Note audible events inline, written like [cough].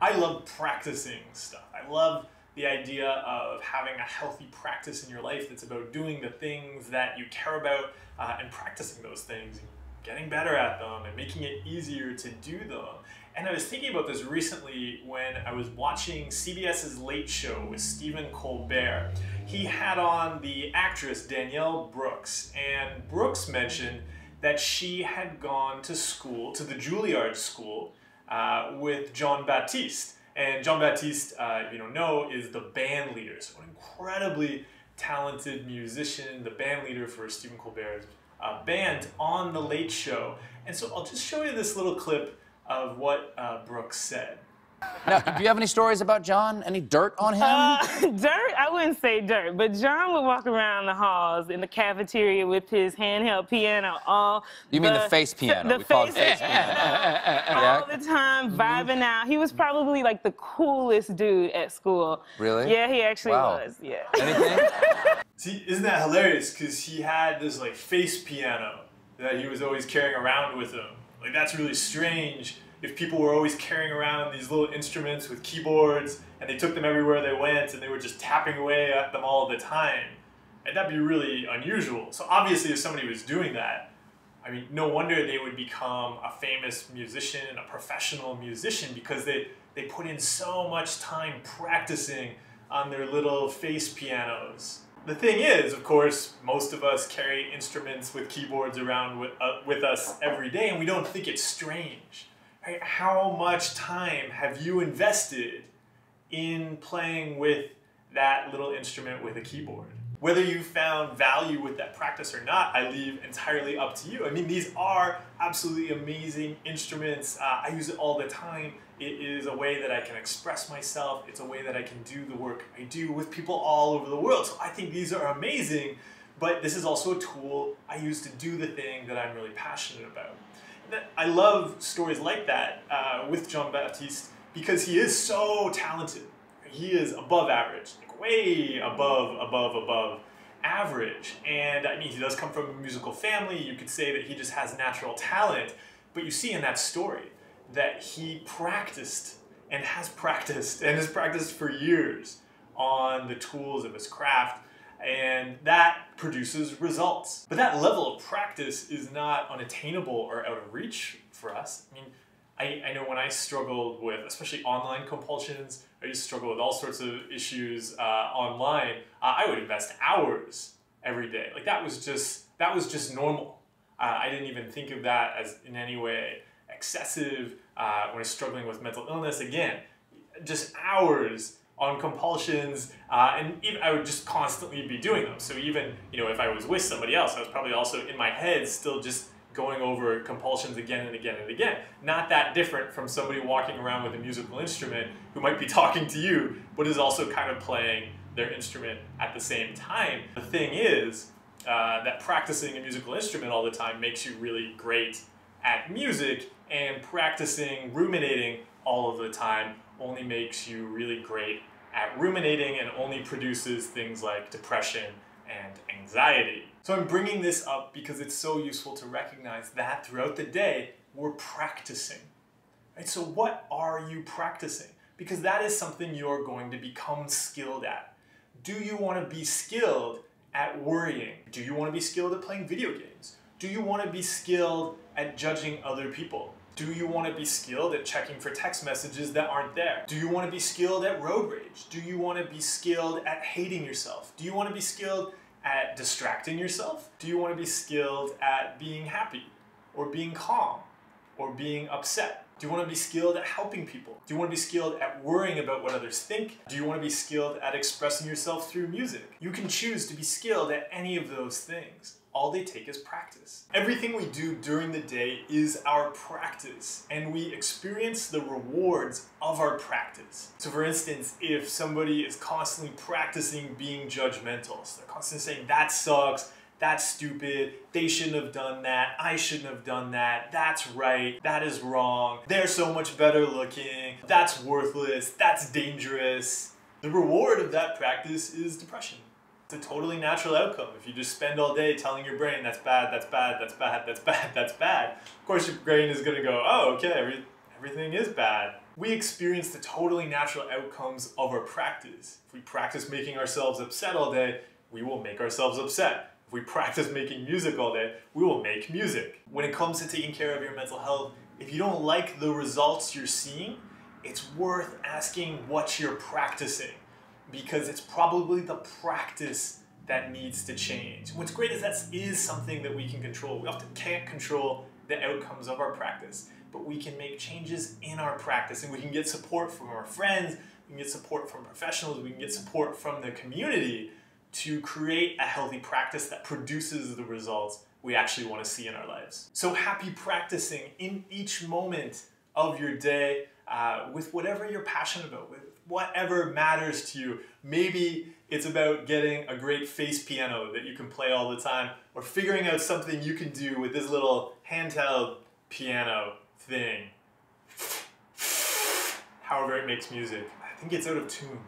I love practicing stuff. I love the idea of having a healthy practice in your life that's about doing the things that you care about uh, and practicing those things and getting better at them and making it easier to do them. And I was thinking about this recently when I was watching CBS's Late Show with Stephen Colbert. He had on the actress Danielle Brooks, and Brooks mentioned that she had gone to school, to the Juilliard School, uh, with Jon Batiste. And Jon Batiste, uh, you know, know is the band leader, so an incredibly talented musician, the band leader for Stephen Colbert's uh, band on The Late Show. And so I'll just show you this little clip of what uh, Brooks said. Now, do you have any stories about Jon? Any dirt on him? Uh, [laughs] dirt? I wouldn't say dirt, but Jon would walk around the halls in the cafeteria with his handheld piano all. You mean the face piano? The we call it face face piano. [laughs] [laughs] all the time, vibing out. He was probably like the coolest dude at school. Really? Yeah, he actually Wow. was. Yeah. Anything? [laughs] See, isn't that hilarious? Because he had this like face piano that he was always carrying around with him. Like that's really strange. If people were always carrying around these little instruments with keyboards and they took them everywhere they went and they were just tapping away at them all the time, and that'd be really unusual. So obviously, if somebody was doing that, I mean, no wonder they would become a famous musician, and a professional musician, because they, they put in so much time practicing on their little face pianos. The thing is, of course, most of us carry instruments with keyboards around with, uh, with us every day, and we don't think it's strange. Right? How much time have you invested in playing with that little instrument with a keyboard? Whether you found value with that practice or not, I leave entirely up to you. I mean, these are absolutely amazing instruments. Uh, I use it all the time. It is a way that I can express myself. It's a way that I can do the work I do with people all over the world. So I think these are amazing, but this is also a tool I use to do the thing that I'm really passionate about. I love stories like that uh, with Jon Batiste because he is so talented. He is above average, like way above, above, above average. And I mean, he does come from a musical family. You could say that he just has natural talent. But you see in that story that he practiced and has practiced and has practiced for years on the tools of his craft and that produces results. But that level of practice is not unattainable or out of reach for us. I mean, I, I know when I struggled with, especially online compulsions, I used to struggle with all sorts of issues uh, online. Uh, I would invest hours every day. Like that was just that was just normal. Uh, I didn't even think of that as in any way excessive uh, when I was struggling with mental illness. Again, just hours on compulsions, uh, and even I would just constantly be doing them. So even you know if I was with somebody else, I was probably also in my head still just going over compulsions again and again and again. Not that different from somebody walking around with a musical instrument who might be [laughs] talking to you, but is also kind of playing their instrument at the same time. The thing is uh, that practicing a musical instrument all the time makes you really great at music, and practicing ruminating all of the time only makes you really great at ruminating and only produces things like depression and anxiety. So I'm bringing this up because it's so useful to recognize that throughout the day we're practicing. Right? So what are you practicing? Because that is something you're going to become skilled at. Do you want to be skilled at worrying? Do you want to be skilled at playing video games? Do you want to be skilled at judging other people? Do you want to be skilled at checking for text messages that aren't there? Do you want to be skilled at road rage? Do you want to be skilled at hating yourself? Do you want to be skilled at distracting yourself? Do you want to be skilled at being happy or being calm or being upset? Do you want to be skilled at helping people? Do you want to be skilled at worrying about what others think? Do you want to be skilled at expressing yourself through music? You can choose to be skilled at any of those things. All they take is practice. Everything we do during the day is our practice, and we experience the rewards of our practice. So, for instance, if somebody is constantly practicing being judgmental, so they're constantly saying, that sucks, that's stupid, they shouldn't have done that, I shouldn't have done that, that's right, that is wrong, they're so much better looking, that's worthless, that's dangerous. The reward of that practice is depression. It's a totally natural outcome. If you just spend all day telling your brain that's bad, that's bad, that's bad, that's bad, [laughs] that's bad, of course your brain is gonna go, oh, okay, every, everything is bad. we experience the totally natural outcomes of our practice. If we practice making ourselves upset all day, we will make ourselves upset. If we practice making music all day, we will make music. When it comes to taking care of your mental health, if you don't like the results you're seeing, it's worth asking what you're practicing because it's probably the practice that needs to change. What's great is that is something that we can control. We often can't control the outcomes of our practice, but we can make changes in our practice and we can get support from our friends, we can get support from professionals, we can get support from the community to create a healthy practice that produces the results we actually want to see in our lives. So happy practicing in each moment of your day uh, with whatever you're passionate about, with whatever matters to you. Maybe it's about getting a great face piano that you can play all the time, or figuring out something you can do with this little handheld piano thing. However it makes music. I think it's out of tune.